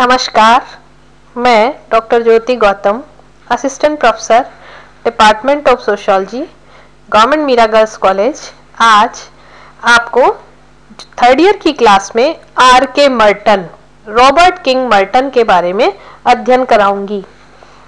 नमस्कार, मैं doctor Jyoti Gautam assistant professor department of sociology government Meera girls college. आज आपको थर्ड ईयर की क्लास में R K Merton Robert King Merton के बारे में अध्ययन कराऊँगी।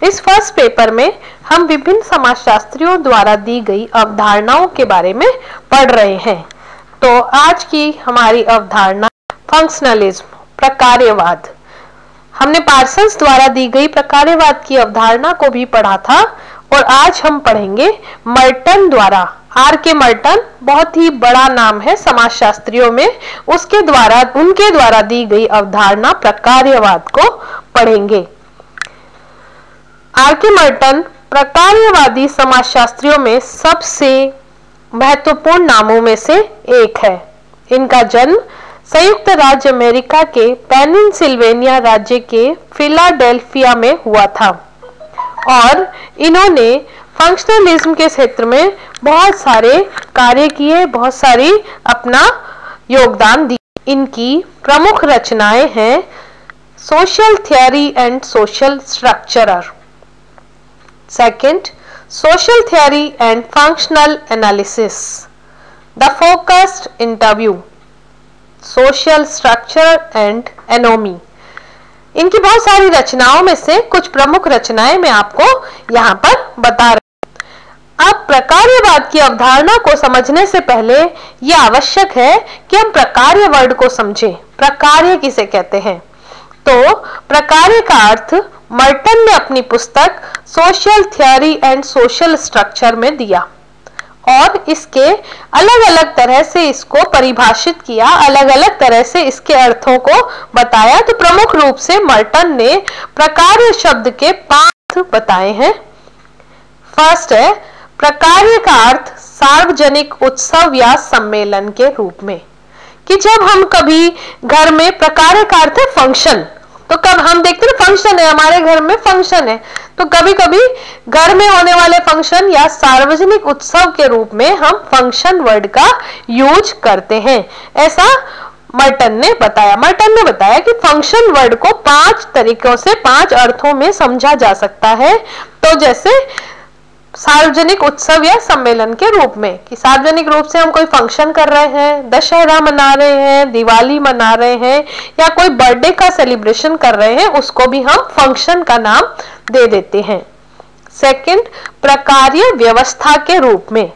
इस फ़र्स्ट पेपर में हम विभिन्न समाजशास्त्रियों द्वारा दी गई अवधारणाओं के बारे में पढ़ रहे हैं। तो आज की हमारी अवधारणा फंक्शनलिज्म प्रकार्यवाद। हमने पार्सल्स द्वारा दी गई प्रकार्यवाद की अवधारणा को भी पढ़ा था और आज हम पढ़ेंगे मर्टन द्वारा। आर के मर्टन बहुत ही बड़ा नाम है समाजशास्त्रियों में। उसके द्वारा, उनके द्वारा दी गई अवधारणा प्रकार्यवाद को पढ़ेंगे। आर के मर्टन प्रकार्यवादी समाजशास्त्रियों में सबसे महत्वपूर्ण नामों में से एक है। इनका जन्म संयुक्त राज्य अमेरिका के पेनिनसिल्वेनिया राज्य के फिलाडेल्फिया में हुआ था। और इन्होंने फंक्शनलिज्म के क्षेत्र में बहुत सारे कार्य किए, बहुत सारी अपना योगदान दिया इनकी प्रमुख रचनाएँ हैं social theory and social structure second social theory and functional analysis the focused interview social structure and anomie इनकी बहुत सारी रचनाओं में से कुछ प्रमुख रचनाएँ मैं आपको यहाँ पर बता रही अब प्रकार्यवाद की अवधारणा को समझने से पहले यह आवश्यक है कि हम प्रकार्य वर्ड को समझें। प्रकार्य किसे कहते हैं? तो प्रकार्य का अर्थ मर्टन ने अपनी पुस्तक social theory and social structure में दिया। इसके अलग अलग तरह से इसको परिभाषित किया अलग अलग तरह से इसके अर्थों को बताया। तो प्रमुख रूप से मर्टन ने प्रकार्य शब्द के पाँच बताए हैं। फ़र्स्ट है, प्रकार्य का अर्थ सार्वजनिक उत्सव या सम्मेलन के रूप में कि जब हम कभी घर में प्रकार्य का अर्थ फ़ंक्शन तो कब हम देखते हैं फ़ंक्शन है, हमारे घर में फ़ंक्शन है। तो कभी कभी घर में होने वाले फ़ंक्शन या सार्वजनिक उत्सव के रूप में हम फ़ंक्शन वर्ड का यूज़ करते हैं। ऐसा मर्टन ने बताया। मर्टन ने बताया कि फ़ंक्शन वर्ड को पाँच तरीकों से, पाँच अर्थों में समझा जा सकता है। तो जैसे सार्वजनिक उत्सव या सम्मेलन के रूप में कि सार्वजनिक रूप से हम कोई फ़ंक्शन कर रहे हैं, दशहरा मना रहे हैं, दिवाली मना रहे हैं, या कोई बर्थडे का सेलिब्रेशन कर रहे हैं, उसको भी हम फ़ंक्शन का नाम दे देते हैं। सेकंड प्रकार्य व्यवस्था के रूप में।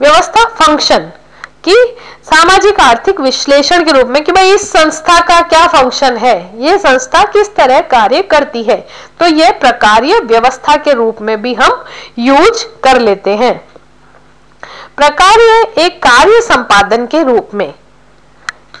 व्यवस्था फ़ंक्शन कि सामाजिक आर्थिक विश्लेषण के रूप में कि भाई इस संस्था का क्या फ़ंक्शन है? ये संस्था किस तरह कार्य करती है? तो ये प्रकार्य व्यवस्था के रूप में भी हम यूज़ कर लेते हैं। प्रकार्य एक कार्य संपादन के रूप में।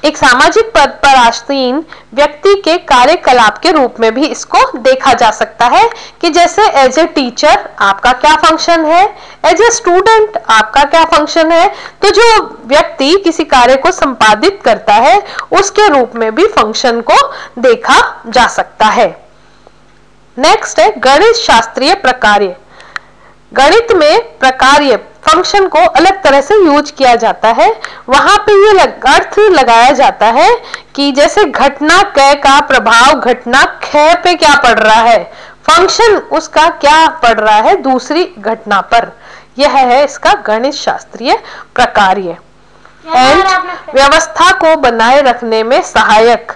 एक सामाजिक पद पर आसीन व्यक्ति के कार्यकलाप के रूप में भी इसको देखा जा सकता है कि जैसे एज ए टीचर आपका क्या फ़ंक्शन है? एज ए स्टूडेंट आपका क्या फ़ंक्शन है? तो जो व्यक्ति किसी कार्य को संपादित करता है, उसके रूप में भी फ़ंक्शन को देखा जा सकता है। नेक्स्ट है गणित शास्त्रीय प्रकार्य। गणित में प्रकार्य फ़ंक्शन को अलग तरह से यूज़ किया जाता है। वहाँ पे ये लग, अर्थ लगाया जाता है कि जैसे घटना क का प्रभाव घटना ख पे क्या पड़ रहा है? फ़ंक्शन उसका क्या पड़ रहा है दूसरी घटना पर। यह है इसका गणित शास्त्रीय प्रकार्य एंड व्यवस्था को बनाए रखने में सहायक।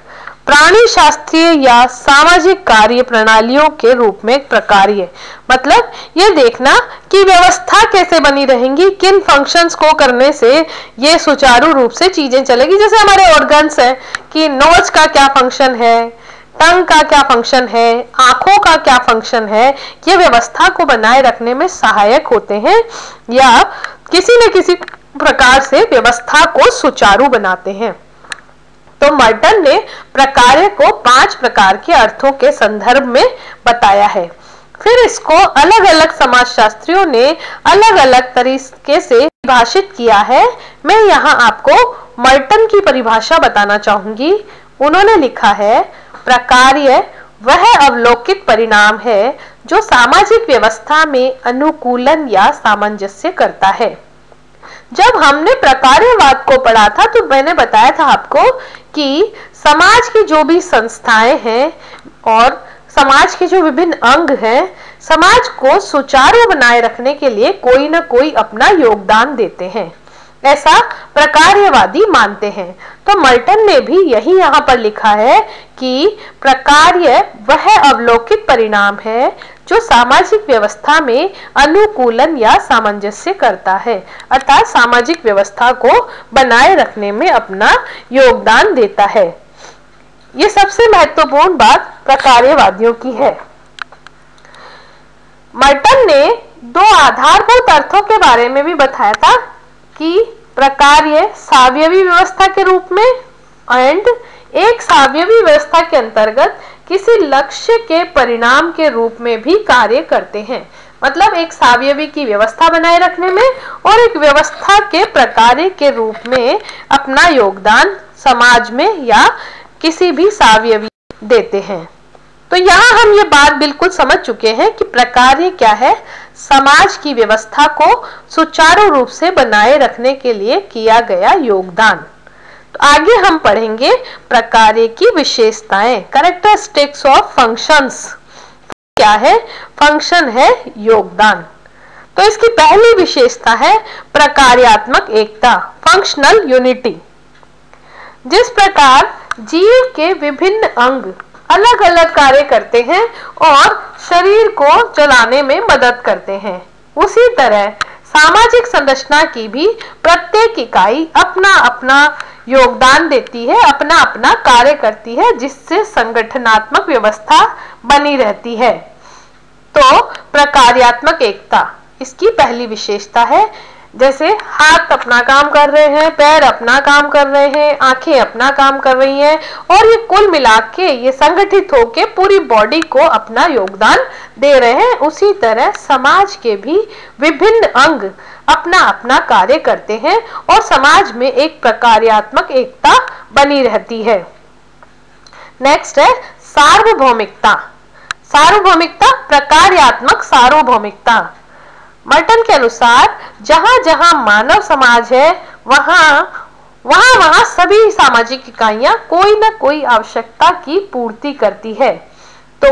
प्राणी शास्त्रीय या सामाजिक कार्य प्रणालियों के रूप में प्रकार्य मतलब ये देखना कि व्यवस्था कैसे बनी रहेंगी, किन फ़ंक्शंस को करने से ये सुचारू रूप से चीज़ें चलेगी। जैसे हमारे ऑर्गन्स है कि नोज़ का क्या फ़ंक्शन है टंग का क्या फ़ंक्शन है, आँखों का क्या फ़ंक्शन है, ये व्यवस्था को बनाए रखने में सहायक होते हैं या किसी न किसी प्रकार से व्यवस्था को सुचारू बनाते हैं। तो मर्टन ने प्रकार्य को पाँच प्रकार के अर्थों के संदर्भ में बताया है। फिर इसको अलग अलग समाजशास्त्रियों ने अलग अलग तरीके से परिभाषित किया है। मैं यहाँ आपको मर्टन की परिभाषा बताना चाहूँगी। उन्होंने लिखा है, प्रकार्य वह अवलोकित परिणाम है जो सामाजिक व्यवस्था में अनुकूलन या सामंजस्य करता है। जब हमने प्रकार्यवाद को पढ़ा था तो मैंने बताया था आपको कि समाज की जो भी संस्थाएँ हैं और समाज के जो विभिन्न अंग हैं, समाज को सुचारू बनाए रखने के लिए कोई ना कोई अपना योगदान देते हैं। ऐसा प्रकार्यवादी मानते हैं। तो मल्टन ने भी यही यहाँ पर लिखा है कि प्रकार्य वह अवलोकित परिणाम है जो सामाजिक व्यवस्था में अनुकूलन या सामंजस्य करता है, अर्थात सामाजिक व्यवस्था को बनाए रखने में अपना योगदान देता है। ये सबसे महत्वपूर्ण बात प्रकार्यवादियों की है। मर्टन ने दो आधारभूत अर्थों के बारे में भी बताया था। कि प्रकार्य सावयवी व्यवस्था के रूप में एंड एक सावयवी व्यवस्था के अंतर्गत किसी लक्ष्य के परिणाम के रूप में भी कार्य करते हैं। मतलब एक सावयवी की व्यवस्था बनाए रखने में और एक व्यवस्था के प्रकार के रूप में अपना योगदान समाज में या किसी भी सावयवी देते हैं। तो यहाँ हम ये बात बिल्कुल समझ चुके हैं कि प्रकार्य क्या है। समाज की व्यवस्था को सुचारू रूप से बनाए रखने के लिए किया गया योगदान। तो आगे हम पढ़ेंगे प्रकार्य की विशेषताएँ। करेक्टरिस्टिक्स ऑफ़ फ़ंक्शंस क्या है? फ़ंक्शन है योगदान। तो इसकी पहली विशेषता है प्रकार्यात्मक एकता फंक्शनल यूनिटी जिस प्रकार जीव के विभिन्न अंग अलग अलग कार्य करते हैं और शरीर को चलाने में मदद करते हैं। उसी तरह सामाजिक संरचना की भी प्रत्येक इकाई अपना अपना योगदान देती है अपना अपना कार्य करती है, जिससे संगठनात्मक व्यवस्था बनी रहती है। तो प्रकार्यात्मक एकता, इसकी पहली विशेषता है जैसे हाथ अपना काम कर रहे हैं, पैर अपना काम कर रहे हैं, आँखें अपना काम कर रही हैं, और ये कुल मिला के ये संगठित होके पूरी बॉडी को अपना योगदान दे रहे हैं। उसी तरह समाज के भी विभिन्न अंग अपना अपना कार्य करते हैं और समाज में एक प्रकार्यात्मक एकता बनी रहती है। नेक्स्ट है सार्वभौमिकता। सार्वभौमिकता, प्रकार्यात्मक सार्वभौमिकता। मर्टन के अनुसार, जहाँ जहाँ मानव समाज है, वहाँ वहाँ वहाँ सभी सामाजिक इकाइयाँ कोई ना कोई आवश्यकता की पूर्ति करती है। तो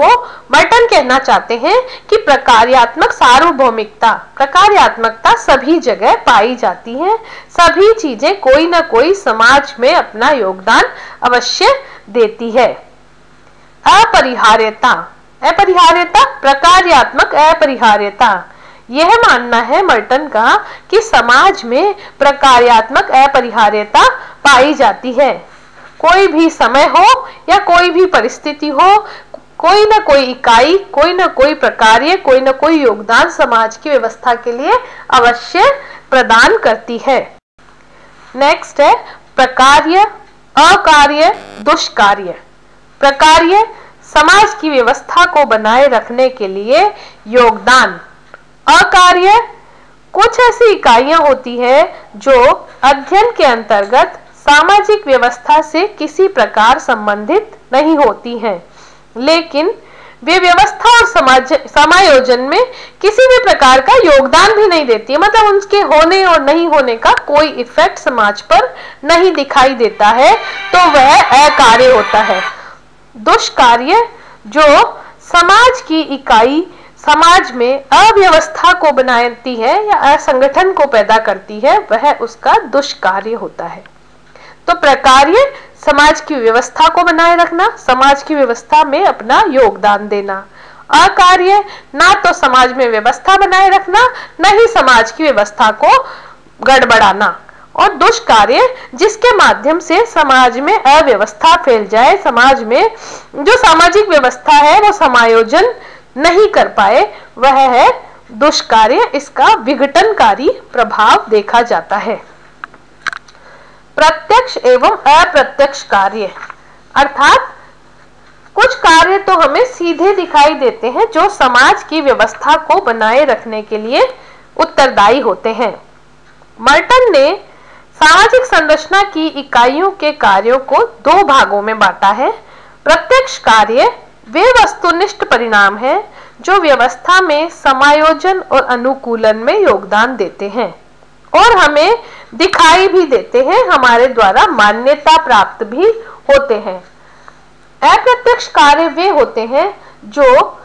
मर्टन कहना चाहते हैं कि प्रकार्यात्मक सार्वभौमिकता, प्रकार्यात्मकता सभी जगह पाई जाती है। सभी चीज़ें कोई ना कोई समाज में अपना योगदान अवश्य देती है। अपरिहार्यता अपरिहार्यता, प्रकार्यात्मक अपरिहार्यता। यह मानना है मर्टन का कि समाज में प्रकार्यात्मक अपरिहार्यता पाई जाती है। कोई भी समय हो या कोई भी परिस्थिति हो, कोई ना कोई इकाई, कोई ना कोई प्रकार्य, कोई ना कोई योगदान समाज की व्यवस्था के लिए अवश्य प्रदान करती है। नेक्स्ट है, प्रकार्य, अकार्य, दुष्कार्य। प्रकार्य समाज की व्यवस्था को बनाए रखने के लिए योगदान। अकार्य। कुछ ऐसी इकाइयाँ होती है जो अध्ययन के अंतर्गत सामाजिक व्यवस्था से किसी प्रकार संबंधित नहीं होती हैं। लेकिन वे व्यवस्था और समाज, समायोजन में किसी भी प्रकार का योगदान भी नहीं देती है। मतलब उनके होने और नहीं होने का कोई इफ़ेक्ट समाज पर नहीं दिखाई देता है तो वह अकार्य होता है। दुष्कार्य, जो समाज की इकाई समाज में अव्यवस्था को बनाती है या असंगठन को पैदा करती है, वह उसका दुष्कार्य होता है। तो प्रकार्य, समाज की व्यवस्था को बनाए रखना, समाज की व्यवस्था में अपना योगदान देना। अकार्य, ना तो समाज में व्यवस्था बनाए रखना, न ही समाज की व्यवस्था को गड़बड़ाना। और दुष्कार्य, जिसके माध्यम से समाज में अव्यवस्था फैल जाए, समाज में जो सामाजिक व्यवस्था है, वो समायोजन नहीं कर पाए, वह है दुष्कार्य, इसका विघटनकारी प्रभाव देखा जाता है। प्रत्यक्ष एवं अप्रत्यक्ष कार्य, अर्थात कुछ कार्य तो हमें सीधे दिखाई देते हैं, जो समाज की व्यवस्था को बनाए रखने के लिए उत्तरदायी होते हैं। मर्टन ने सामाजिक संरचना की इकाइयों के कार्यों को दो भागों में बांटा है। प्रत्यक्ष कार्य वे वस्तुनिष्ठ परिणाम हैं, जो व्यवस्था में समायोजन और अनुकूलन में योगदान देते हैं और हमें दिखाई भी देते हैं, हमारे द्वारा मान्यता प्राप्त भी होते हैं। अप्रत्यक्ष कार्य वे होते हैं, जो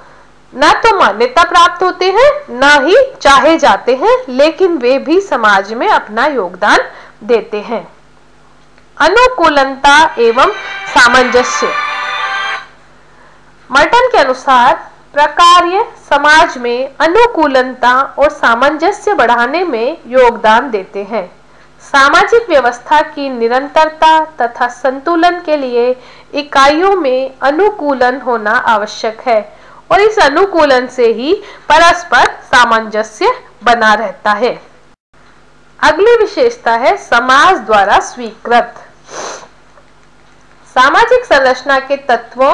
न तो मान्यता प्राप्त होते हैं, न ही चाहे जाते हैं, लेकिन वे भी समाज में अपना योगदान देते हैं। अनुकूलता एवं सामंजस्य। मर्टन के अनुसार, प्रकार्य समाज में अनुकूलता और सामंजस्य बढ़ाने में योगदान देते हैं। सामाजिक व्यवस्था की निरंतरता तथा संतुलन के लिए इकाइयों में अनुकूलन होना आवश्यक है और इस अनुकूलन से ही परस्पर सामंजस्य बना रहता है। अगली विशेषता है समाज द्वारा स्वीकृत। सामाजिक संरचना के तत्वों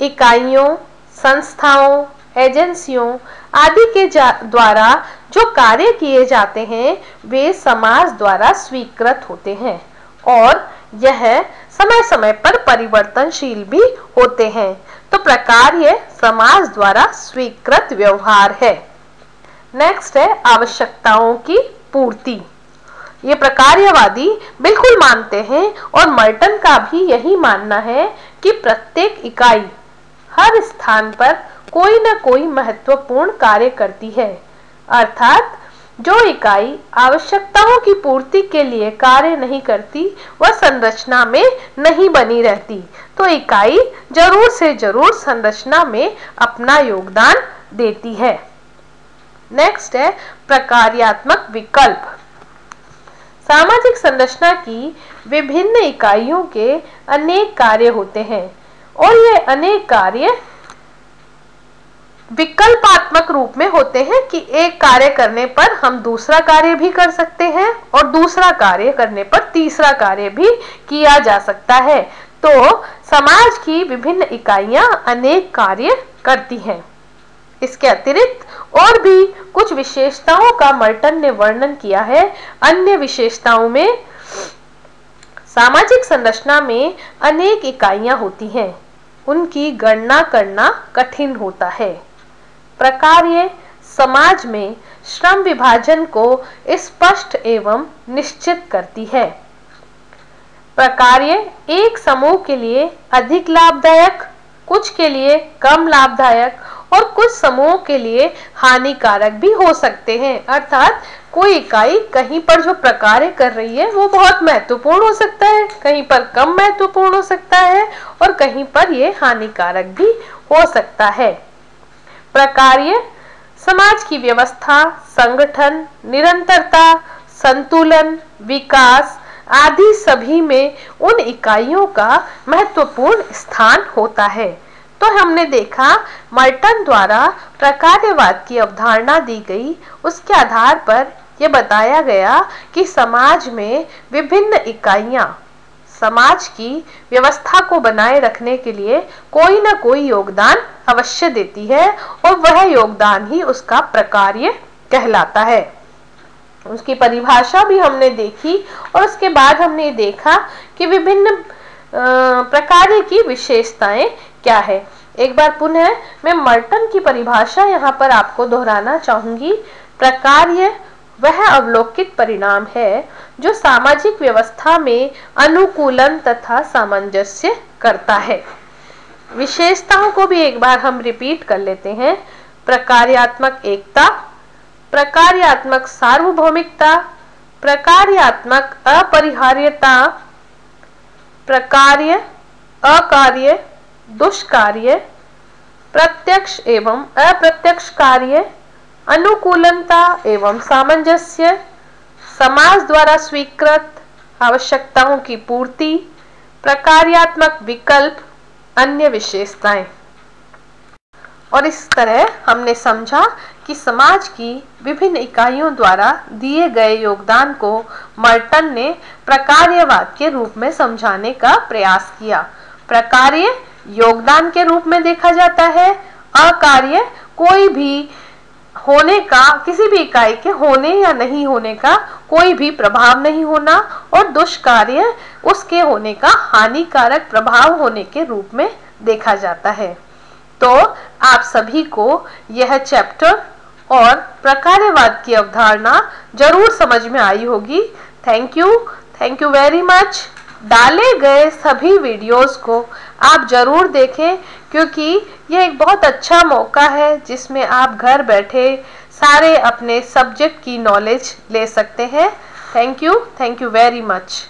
इकाइयों, संस्थाओं, एजेंसियों आदि के द्वारा जो कार्य किए जाते हैं, वे समाज द्वारा स्वीकृत होते हैं। और यह समय समय पर परिवर्तनशील भी होते हैं। तो प्रकार ये समाज द्वारा स्वीकृत व्यवहार है। नेक्स्ट है आवश्यकताओं की पूर्ति। ये प्रकार्यवादी बिल्कुल मानते हैं और मर्टन का भी यही मानना है कि प्रत्येक इकाई हर स्थान पर कोई ना कोई महत्वपूर्ण कार्य करती है। अर्थात, जो इकाई आवश्यकताओं की पूर्ति के लिए कार्य नहीं करती, वह संरचना में नहीं बनी रहती। तो इकाई ज़रूर से ज़रूर संरचना में अपना योगदान देती है। नेक्स्ट है, प्रकार्यात्मक विकल्प। सामाजिक संरचना की विभिन्न इकाइयों के अनेक कार्य होते हैं। और ये अनेक कार्य विकल्पात्मक रूप में होते हैं कि एक कार्य करने पर हम दूसरा कार्य भी कर सकते हैं और दूसरा कार्य करने पर तीसरा कार्य भी किया जा सकता है। तो समाज की विभिन्न इकाइयाँ अनेक कार्य करती हैं। इसके अतिरिक्त और भी कुछ विशेषताओं का मर्टन ने वर्णन किया है। अन्य विशेषताओं में सामाजिक संरचना में अनेक इकाइयाँ होती हैं। उनकी गणना करना कठिन होता है। प्रकार्य समाज में श्रम विभाजन को स्पष्ट एवं निश्चित करती है। प्रकार्य एक समूह के लिए अधिक लाभदायक, कुछ के लिए कम लाभदायक और कुछ समूहों के लिए हानिकारक भी हो सकते हैं। अर्थात, कोई इकाई कहीं पर जो प्रकार्य कर रही है, वो बहुत महत्वपूर्ण हो सकता है, कहीं पर कम महत्वपूर्ण हो सकता है और कहीं पर ये हानिकारक भी हो सकता है। प्रकार्य, समाज की व्यवस्था, संगठन, निरंतरता, संतुलन, विकास आदि सभी में उन इकाइयों का महत्वपूर्ण स्थान होता है। तो हमने देखा, मर्टन द्वारा प्रकार्यवाद की अवधारणा दी गई। उसके आधार पर यह बताया गया कि समाज में विभिन्न इकाइयाँ, समाज की व्यवस्था को बनाए रखने के लिए कोई ना कोई योगदान अवश्य देती है और वह योगदान ही उसका प्रकार्य कहलाता है। उसकी परिभाषा भी हमने देखी और उसके बाद हमने देखा कि विभिन्न प्रकार की विशेषताएँ क्या है? एक बार पुनः मैं मर्टन की परिभाषा यहाँ पर आपको दोहराना चाहूँगी। प्रकार्य वह अवलोकित परिणाम है जो सामाजिक व्यवस्था में अनुकूलन तथा सामंजस्य करता है। विशेषताओं को भी एक बार हम रिपीट कर लेते हैं। प्रकार्यात्मक एकता, प्रकार्यात्मक सार्वभौमिकता, प्रकार्यात्मक अपरिहार्यता, प्रकार्य अकार्य दुष्कार्य, प्रत्यक्ष एवं अप्रत्यक्ष कार्य, अनुकूलता एवं सामंजस्य, समाज द्वारा स्वीकृत आवश्यकताओं की पूर्ति, प्रकार्यात्मक विकल्प, अन्य विशेषताएँ। और इस तरह हमने समझा कि समाज की विभिन्न इकाइयों द्वारा दिए गए योगदान को मर्टन ने प्रकार्यवाद के रूप में समझाने का प्रयास किया। प्रकार्य योगदान के रूप में देखा जाता है। अकार्य कोई भी होने का, किसी भी इकाई के होने या नहीं होने का कोई भी प्रभाव नहीं होना और दुष्कार्य उसके होने का हानिकारक प्रभाव होने के रूप में देखा जाता है। तो आप सभी को यह चैप्टर और प्रकार्यवाद की अवधारणा ज़रूर समझ में आई होगी। Thank you thank you very much डाले गए सभी वीडियोस को आप ज़रूर देखें, क्योंकि यह एक बहुत अच्छा मौका है जिसमें आप घर बैठे सारे अपने सब्जेक्ट की नॉलेज ले सकते हैं। Thank you thank you very much